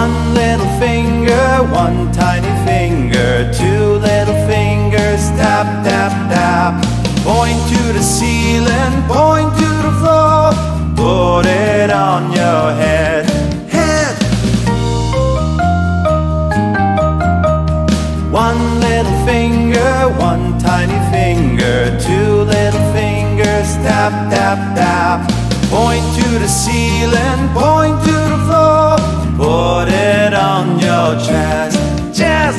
one little finger, one tiny finger, two little fingers, tap, tap, tap. Point to the ceiling, point to the floor, put it on your head. Head. One little finger, one tiny finger, two little fingers, tap, tap, tap. Point to the ceiling, point your chest, chest.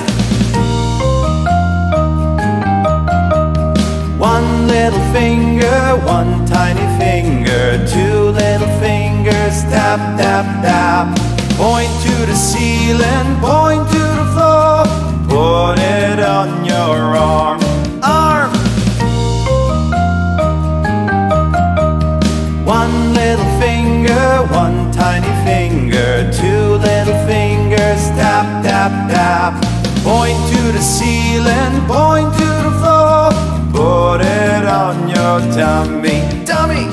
One little finger, one tiny finger, two little fingers, tap, tap, tap. Point to the ceiling, point to the floor, put it on your arm, arm. One little finger, one tap. Point to the ceiling, point to the floor, put it on your tummy, tummy.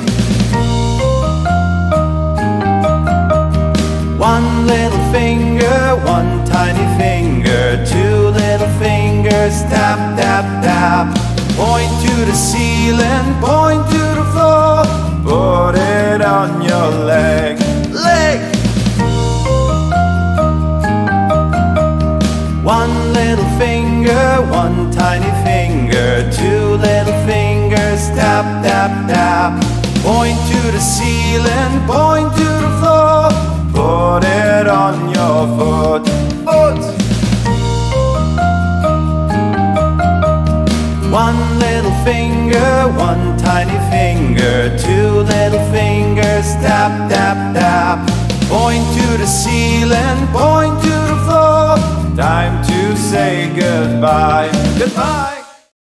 One little finger, one tiny finger, two little fingers, tap, tap, tap. Point to the ceiling, point to the floor, put it on your leg, leg. Little finger, one tiny finger, two little fingers, tap, tap, tap. Point to the ceiling, point to the floor, put it on your foot, foot. One little finger, one tiny finger, two little fingers, tap, tap, tap. Point to the ceiling, point to the floor. Time goodbye, goodbye.